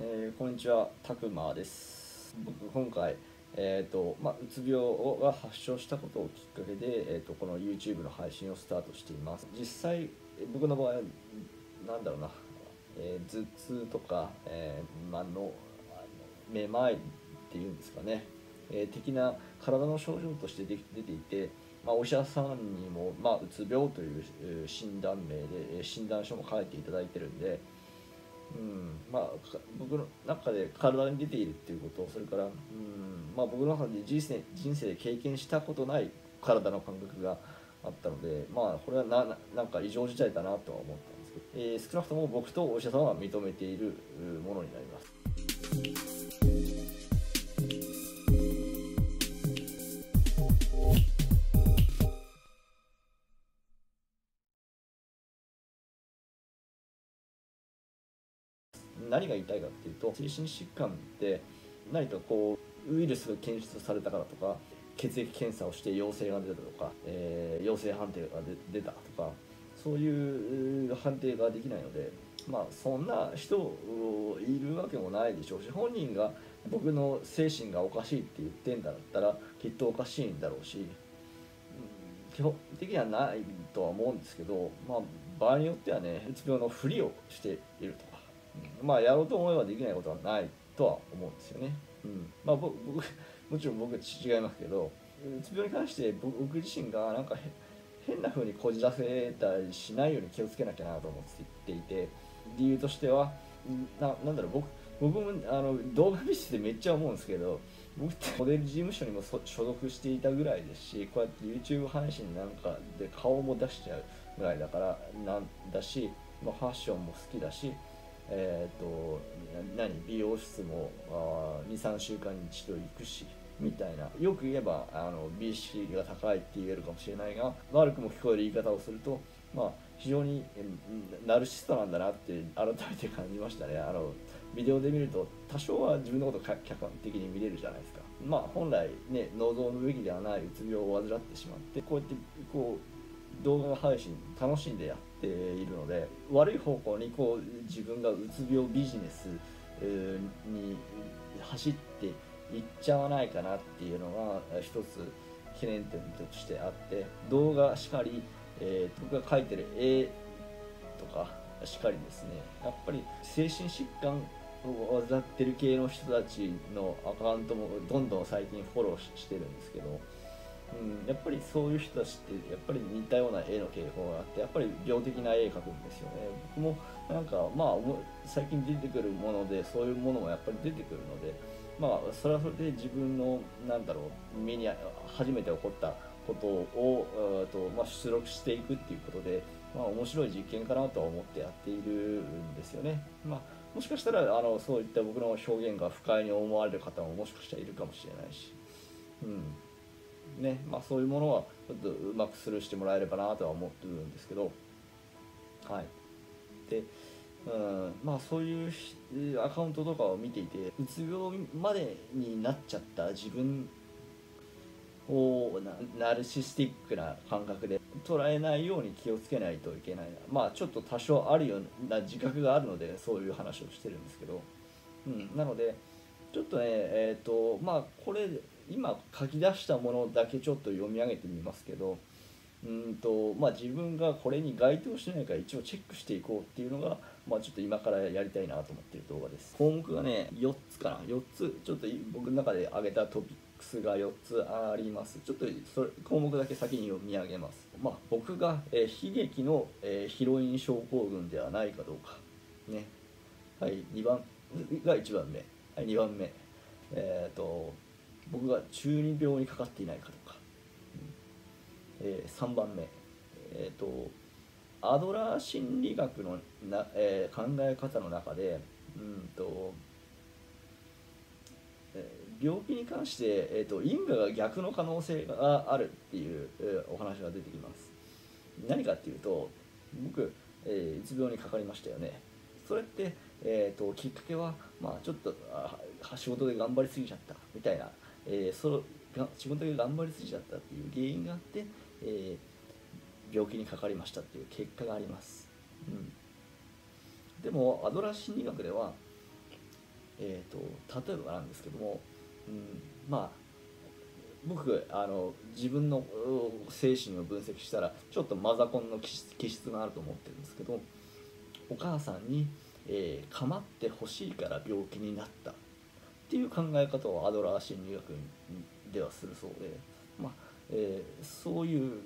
えーこんにちは、たくまです。僕今回、えーとま、うつ病が発症したことをきっかけで、えー、とこの YouTube の配信をスタートしています。実際、僕の場合は、なんだろうな、えー頭痛とか、えーま、のあのめまいっていうんですかね、えー的な体の症状として出ていて、まあ、お医者さんにも、まあ、うつ病という診断名で診断書も書いていただいてるんで、うんまあ、僕の中で体に出ているっていうことそれから、うんまあ、僕の中で人生人生で経験したことない体の感覚があったので、まあ、これはななんか異常事態だなとは思ったんですけど、えー少なくとも僕とお医者さんは認めているものになります。何が言いたいかっていうと精神疾患って何かこうウイルスが検出されたからとか血液検査をして陽性が出たとか、えー陽性判定が出たとかそういう判定ができないのでまあそんな人いるわけもないでしょうし本人が僕の精神がおかしいって言ってんだったらきっとおかしいんだろうし、うん基本的にはないとは思うんですけど、まあ、場合によってはねうつ病のふりをしていると、まあやろうと思えばできないことはないとは思うんですよね。うんまあ、僕僕 もちろん僕は違いますけどうつ病に関して僕自身がなんか変な風にこじらせたりしないように気をつけなきゃなと思っていて理由としてはななんだろう僕僕もあの動画見せてめっちゃ思うんですけど僕ってモデル事務所にも所属していたぐらいですしこうやって YouTube 配信なんかで顔も出しちゃうぐらいだからなんだし、まあ、ファッションも好きだしえー、と何？美容室も23週間に一度行くしみたいな。よく言えばあの美意識が高いって言えるかもしれないが悪くも聞こえる言い方をすると、まあ、非常にナルシストなんだなって改めて感じましたね。あのビデオで見ると多少は自分のこと客観的に見れるじゃないですか。まあ本来ね望むべきではないうつ病を患ってしまってこうやってこう動画配信楽しんでやっているので悪い方向にこう自分がうつ病ビジネスに走っていっちゃわないかなっていうのが一つ懸念点としてあって動画しかり、えー僕が描いてる絵とかしっかりですね。やっぱり精神疾患を患ってる系の人たちのアカウントもどんどん最近フォローしてるんですけど、うん、やっぱりそういう人たちってやっぱり似たような絵の傾向があってやっぱり病的な絵描くんですよね。僕もなんかまあ最近出てくるものでそういうものもやっぱり出てくるのでまあそれはそれで自分のなんだろう身に初めて起こったことをえーと、まあ、出力していくっていうことで、まあ、面白い実験かなとは思ってやっているんですよね。まあもしかしたらあのそういった僕の表現が不快に思われる方ももしかしたらいるかもしれないし、うん。ねまあ、そういうものはちょっとうまくスルーしてもらえればなとは思ってるんですけど、はい、で、うんまあ、そういうアカウントとかを見ていてうつ病までになっちゃった自分をなナルシスティックな感覚で捉えないように気をつけないといけないな。まあちょっと多少あるような自覚があるのでそういう話をしてるんですけど、うん、なのでちょっとねえっ、とまあこれ今書き出したものだけちょっと読み上げてみますけどうんとまあ、自分がこれに該当しないか一応チェックしていこうっていうのが、まあ、ちょっと今からやりたいなと思ってる動画です。項目がね4つかな。4つちょっと僕の中で挙げたトピックスが4つあります。ちょっとそれ項目だけ先に読み上げます、まあ、僕が、えー悲劇の、えーヒロイン症候群ではないかどうか。ね。はい2番が1番目、はい、2番目。えっ、と僕が中二病にかかっていないかどうか。えー3番目、えー、とアドラー心理学のな、えー考え方の中でうんと、えー病気に関して、えー、と因果が逆の可能性があるっていう、えーお話が出てきます。何かっていうと僕、えーうつ病にかかりましたよね。それって、えー、ときっかけは、まあ、ちょっとあ仕事で頑張りすぎちゃったみたいな、えーそのが仕事頑張りすぎちゃったっていう原因があって、えー病気にかかりましたっていう結果があります、うん、でもアドラー心理学ではえーと、例えばなんですけども、うん、まあ僕あの自分の精神を分析したらちょっとマザコンの気質があると思ってるんですけどお母さんに、えー、構ってほしいから病気になった。っていう考え方をアドラー心理学ではするそうで、まあえー、そういう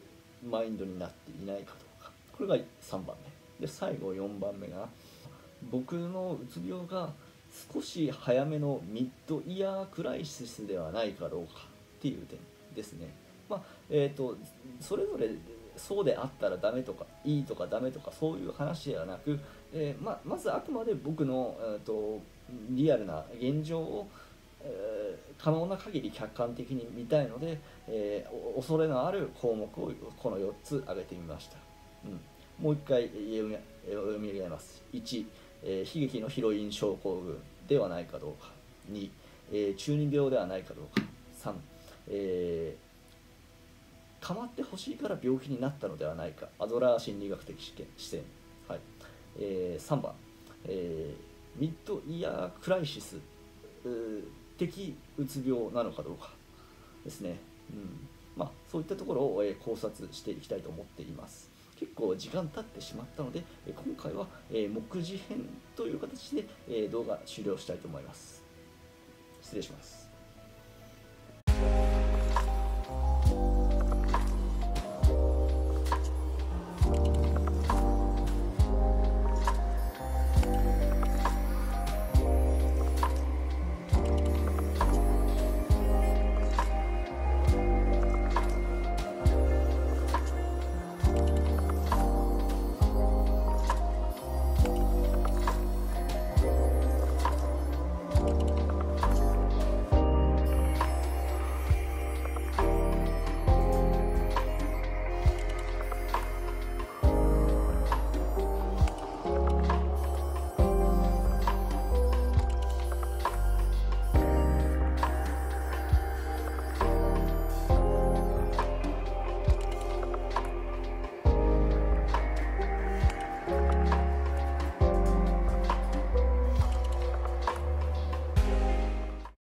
マインドになっていないかどうかこれが3番目で最後4番目が僕のうつ病が少し早めのミッドイヤークライシスではないかどうかっていう点ですね。まあえーと、それぞれそうであったらダメとかいいとかダメとかそういう話ではなく、えー、ままずあくまで僕の、えーと、リアルな現状を、えー、可能な限り客観的に見たいので、えー、恐れのある項目をこの4つ挙げてみました。うん、もう一回読み読み上げます。1、えー、悲劇のヒロイン症候群ではないかどうか。2、えー、中二病ではないかどうか。3、えー、構ってほしいから病気になったのではないかアドラー心理学的視点、はいえー、3番、えー、ミッドイヤークライシス的うつ病なのかどうかですね、うん。まあ、そういったところを、え考察していきたいと思っています。結構時間経ってしまったので今回は、え目次編という形で、え動画終了したいと思います。失礼します。